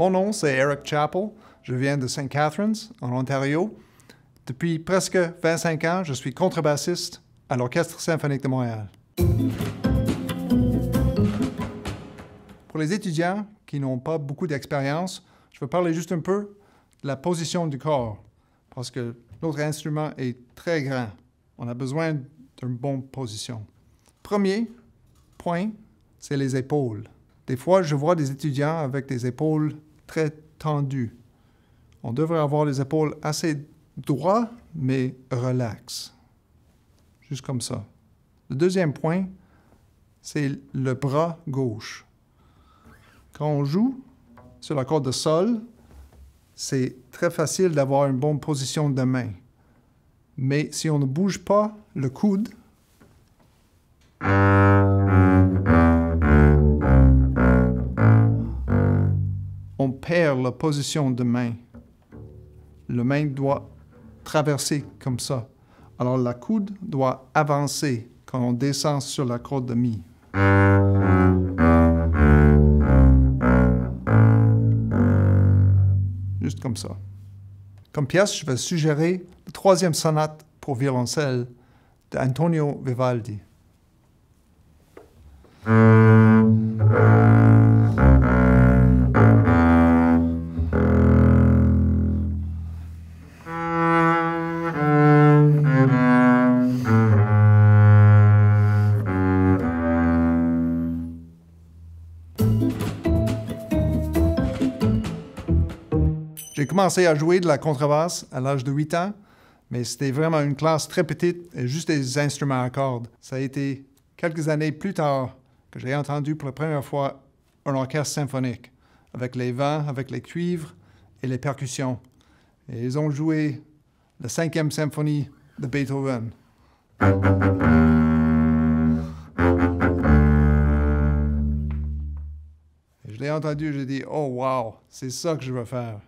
Mon nom, c'est Eric Chappell. Je viens de St. Catharines, en Ontario. Depuis presque 25 ans, je suis contrebassiste à l'Orchestre symphonique de Montréal. Pour les étudiants qui n'ont pas beaucoup d'expérience, je veux parler juste un peu de la position du corps, parce que notre instrument est très grand. On a besoin d'une bonne position. Premier point, c'est les épaules. Des fois, je vois des étudiants avec des épaules très tendues. On devrait avoir les épaules assez droites, mais relax. Juste comme ça. Le deuxième point, c'est le bras gauche. Quand on joue sur la corde de sol, c'est très facile d'avoir une bonne position de main. Mais si on ne bouge pas le coude, la position de main. Le main doit traverser comme ça. Alors la coude doit avancer quand on descend sur la corde de mi. Juste comme ça. Comme pièce, je vais suggérer la troisième sonate pour violoncelle d'Antonio Vivaldi. J'ai commencé à jouer de la contrebasse à l'âge de 8 ans, mais c'était vraiment une classe très petite et juste des instruments à cordes. Ça a été quelques années plus tard que j'ai entendu pour la première fois un orchestre symphonique, avec les vents, avec les cuivres et les percussions. Et ils ont joué la cinquième symphonie de Beethoven. Et je l'ai entendu, j'ai dit, oh wow, c'est ça que je veux faire.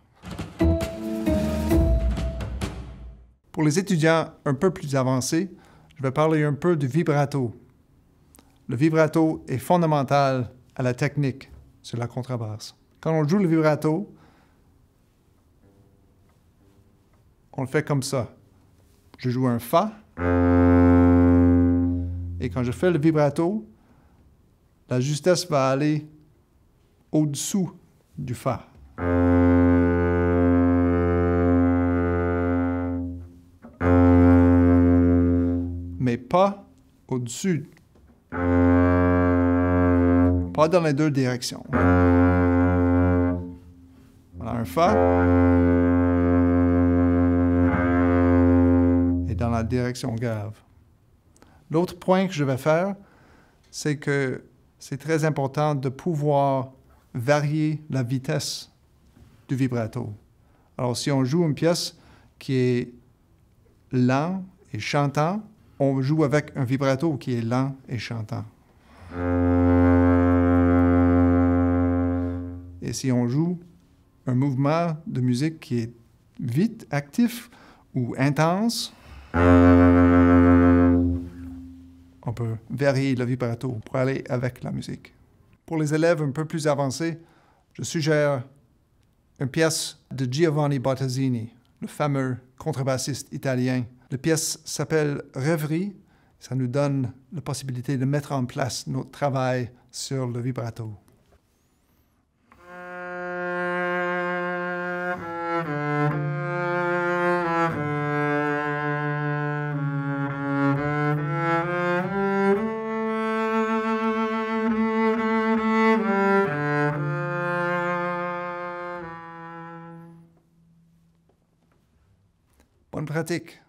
Pour les étudiants un peu plus avancés, je vais parler un peu du vibrato. Le vibrato est fondamental à la technique sur la contrebasse. Quand on joue le vibrato, on le fait comme ça. Je joue un Fa, et quand je fais le vibrato, la justesse va aller au-dessous du Fa. Pas au-dessus. Pas dans les deux directions. Voilà un Fa. Et dans la direction grave. L'autre point que je vais faire, c'est que c'est très important de pouvoir varier la vitesse du vibrato. Alors, si on joue une pièce qui est lent et chantant, on joue avec un vibrato qui est lent et chantant. Et si on joue un mouvement de musique qui est vite, actif ou intense, on peut varier le vibrato pour aller avec la musique. Pour les élèves un peu plus avancés, je suggère une pièce de Giovanni Bottazzini, le fameux contrebassiste italien la pièce s'appelle Rêverie. Ça nous donne la possibilité de mettre en place notre travail sur le vibrato. Bonne pratique.